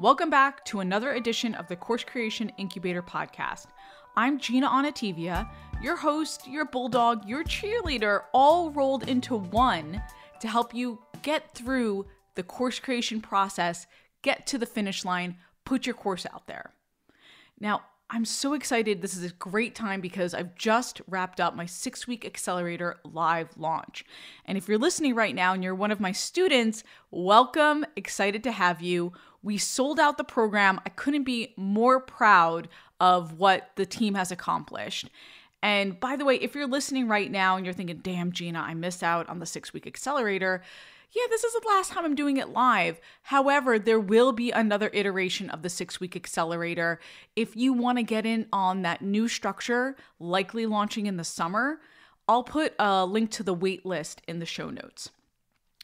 Welcome back to another edition of the Course Creation Incubator podcast. I'm Gina Onativia, your host, your bulldog, your cheerleader, all rolled into one to help you get through the course creation process, get to the finish line, put your course out there. Now, I'm so excited. This is a great time because I've just wrapped up my six week accelerator live launch. And if you're listening right now and you're one of my students, welcome. Excited to have you. We sold out the program. I couldn't be more proud of what the team has accomplished. And by the way, if you're listening right now and you're thinking, damn, Gina, I missed out on the six week accelerator, yeah, this is the last time I'm doing it live. However, there will be another iteration of the six week accelerator. If you want to get in on that new structure, likely launching in the summer, I'll put a link to the wait list in the show notes.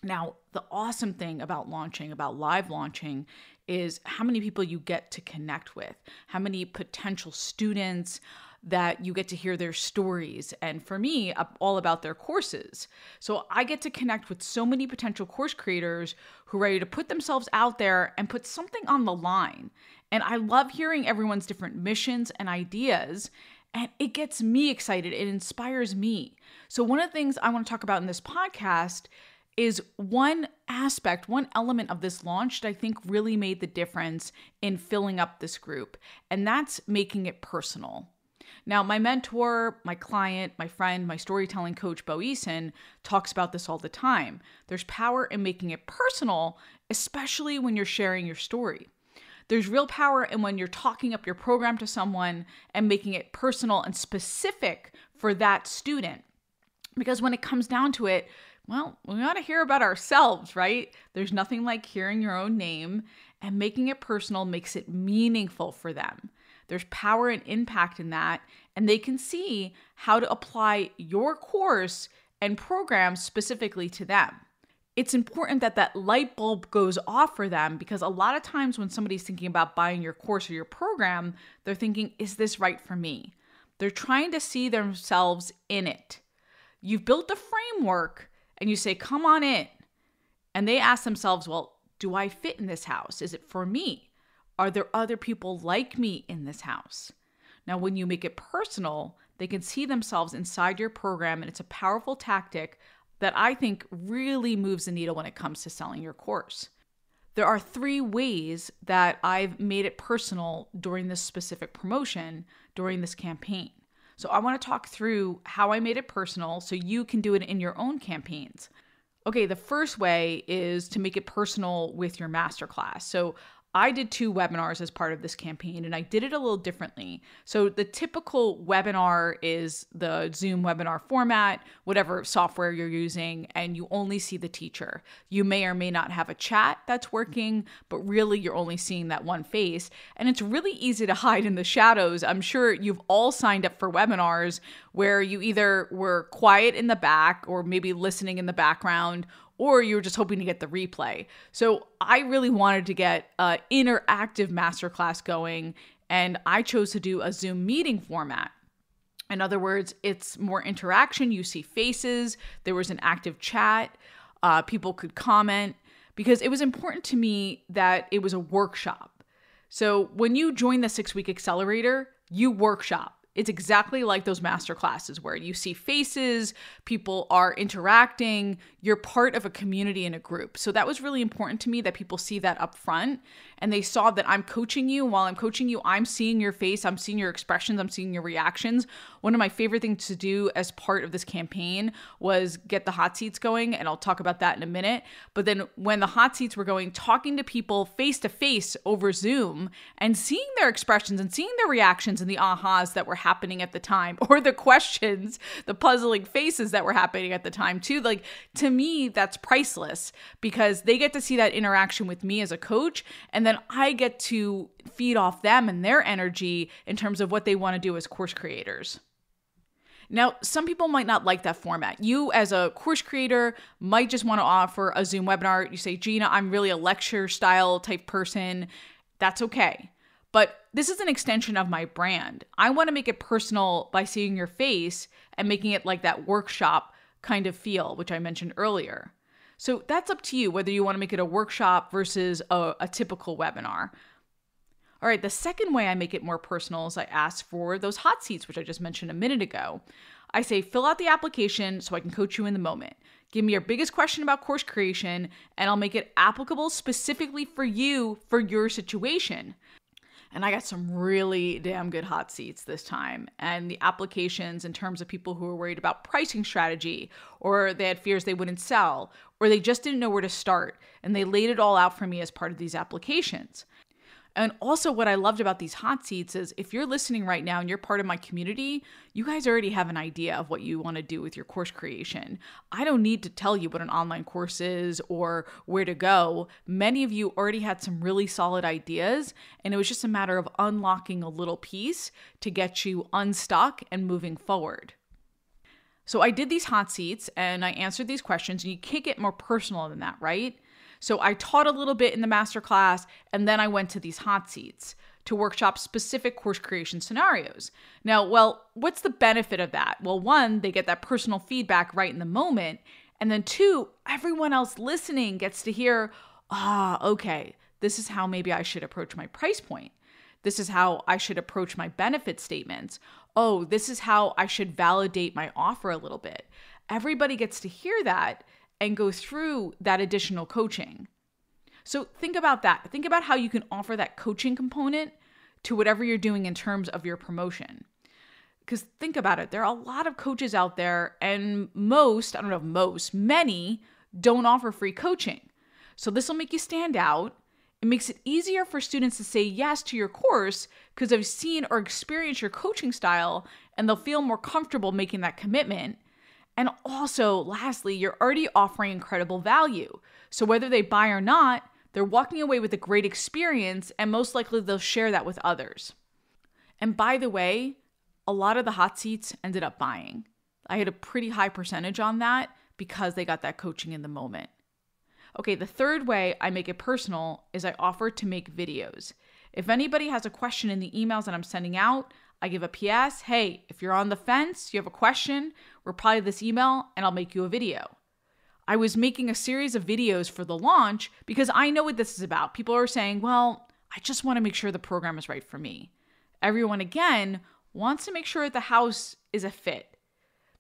Now, the awesome thing about launching, about live launching, is how many people you get to connect with, how many potential students, that you get to hear their stories. And for me, all about their courses. So I get to connect with so many potential course creators who are ready to put themselves out there and put something on the line. And I love hearing everyone's different missions and ideas. And it gets me excited. It inspires me. So, one of the things I want to talk about in this podcast is one aspect, one element of this launch that I think really made the difference in filling up this group, and that's making it personal. Now, my mentor, my client, my friend, my storytelling coach, Bo Eason, talks about this all the time. There's power in making it personal, especially when you're sharing your story. There's real power in when you're talking up your program to someone and making it personal and specific for that student. Because when it comes down to it, well, we got to hear about ourselves, right? There's nothing like hearing your own name, and making it personal makes it meaningful for them. There's power and impact in that, and they can see how to apply your course and program specifically to them. It's important that that light bulb goes off for them because a lot of times when somebody's thinking about buying your course or your program, they're thinking, is this right for me? They're trying to see themselves in it. You've built the framework and you say, come on in. And they ask themselves, well, do I fit in this house? Is it for me? Are there other people like me in this house? Now, when you make it personal, they can see themselves inside your program, and it's a powerful tactic that I think really moves the needle when it comes to selling your course. There are three ways that I've made it personal during this specific promotion, during this campaign. So, I want to talk through how I made it personal so you can do it in your own campaigns. Okay, the first way is to make it personal with your masterclass. So, I did two webinars as part of this campaign and I did it a little differently. So, the typical webinar is the Zoom webinar format, whatever software you're using, and you only see the teacher. You may or may not have a chat that's working, but really you're only seeing that one face. And it's really easy to hide in the shadows. I'm sure you've all signed up for webinars where you either were quiet in the back or maybe listening in the background or you were just hoping to get the replay. So I really wanted to get an interactive masterclass going, and I chose to do a Zoom meeting format. In other words, it's more interaction. You see faces, there was an active chat, uh, people could comment, because it was important to me that it was a workshop. So when you join the six week accelerator, you workshop. It's exactly like those master classes where you see faces, people are interacting, you're part of a community and a group. So that was really important to me that people see that up front and they saw that I'm coaching you. While I'm coaching you, I'm seeing your face, I'm seeing your expressions, I'm seeing your reactions. One of my favorite things to do as part of this campaign was get the hot seats going, and I'll talk about that in a minute. But then when the hot seats were going, talking to people face to face over Zoom and seeing their expressions and seeing their reactions and the ahas that were happening at the time, or the questions, the puzzling faces that were happening at the time, too. Like, to me, that's priceless because they get to see that interaction with me as a coach. And then I get to feed off them and their energy in terms of what they want to do as course creators. Now, some people might not like that format. You, as a course creator, might just want to offer a Zoom webinar. You say, Gina, I'm really a lecture style type person. That's okay. But this is an extension of my brand. I want to make it personal by seeing your face and making it like that workshop kind of feel, which I mentioned earlier. So that's up to you whether you want to make it a workshop versus a, a typical webinar. All right, the second way I make it more personal is I ask for those hot seats, which I just mentioned a minute ago. I say, fill out the application so I can coach you in the moment. Give me your biggest question about course creation, and I'll make it applicable specifically for you for your situation. And I got some really damn good hot seats this time. And the applications, in terms of people who were worried about pricing strategy, or they had fears they wouldn't sell, or they just didn't know where to start, and they laid it all out for me as part of these applications. And also, what I loved about these hot seats is if you're listening right now and you're part of my community, you guys already have an idea of what you want to do with your course creation. I don't need to tell you what an online course is or where to go. Many of you already had some really solid ideas, and it was just a matter of unlocking a little piece to get you unstuck and moving forward. So I did these hot seats and I answered these questions, and you can't get more personal than that, right? So I taught a little bit in the masterclass, and then I went to these hot seats to workshop specific course creation scenarios. Now, well, what's the benefit of that? Well, one, they get that personal feedback right in the moment. And then two, everyone else listening gets to hear, ah, okay, this is how maybe I should approach my price point. This is how I should approach my benefit statements. Oh, this is how I should validate my offer a little bit. Everybody gets to hear that and go through that additional coaching. So think about that. Think about how you can offer that coaching component to whatever you're doing in terms of your promotion. Because think about it, there are a lot of coaches out there, and most, I don't know most, many don't offer free coaching. So this will make you stand out. It makes it easier for students to say yes to your course because they've seen or experienced your coaching style and they'll feel more comfortable making that commitment. And also, lastly, you're already offering incredible value. So whether they buy or not, they're walking away with a great experience, and most likely they'll share that with others. And by the way, a lot of the hot seats ended up buying. I had a pretty high percentage on that because they got that coaching in the moment. Okay, the third way I make it personal is I offer to make videos. If anybody has a question in the emails that I'm sending out, I give a PS, hey, if you're on the fence, you have a question, reply to this email and I'll make you a video. I was making a series of videos for the launch because I know what this is about. People are saying, well, I just want to make sure the program is right for me. Everyone, again, wants to make sure that the house is a fit.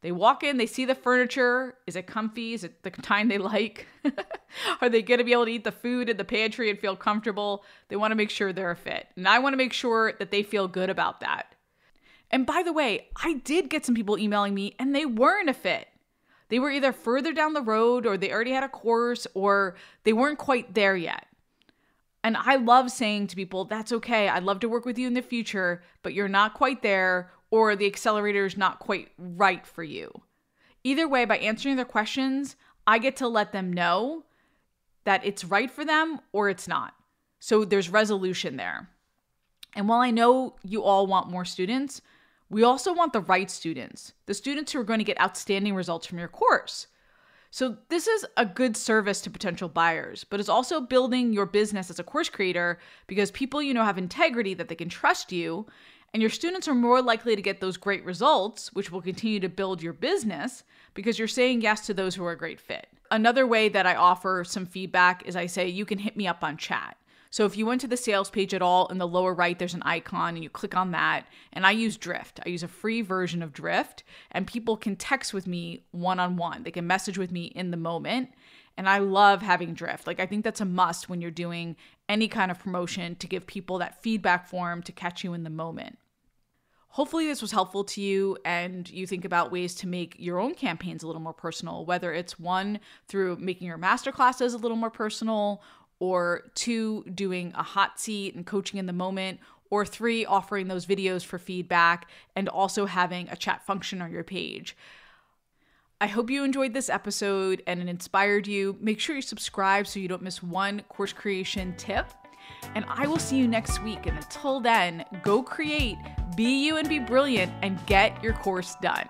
They walk in, they see the furniture. Is it comfy? Is it the kind they like? Are they going to be able to eat the food in the pantry and feel comfortable? They want to make sure they're a fit. And I want to make sure that they feel good about that. And by the way, I did get some people emailing me and they weren't a fit. They were either further down the road or they already had a course or they weren't quite there yet. And I love saying to people, that's okay. I'd love to work with you in the future, but you're not quite there or the accelerator is not quite right for you. Either way, by answering their questions, I get to let them know that it's right for them or it's not. So there's resolution there. And while I know you all want more students, we also want the right students, the students who are going to get outstanding results from your course. So, this is a good service to potential buyers, but it's also building your business as a course creator because people you know have integrity that they can trust you, and your students are more likely to get those great results, which will continue to build your business because you're saying yes to those who are a great fit. Another way that I offer some feedback is I say you can hit me up on chat. So if you went to the sales page at all in the lower right, there's an icon and you click on that. And I use Drift. I use a free version of Drift, and people can text with me one on one. They can message with me in the moment. And I love having Drift. Like, I think that's a must when you're doing any kind of promotion to give people that feedback form to catch you in the moment. Hopefully, this was helpful to you and you think about ways to make your own campaigns a little more personal, whether it's one through making your masterclasses a little more personal or two, doing a hot seat and coaching in the moment, or three, offering those videos for feedback and also having a chat function on your page. I hope you enjoyed this episode and it inspired you. Make sure you subscribe so you don't miss one course creation tip. And I will see you next week. And until then, go create, be you, and be brilliant, and get your course done.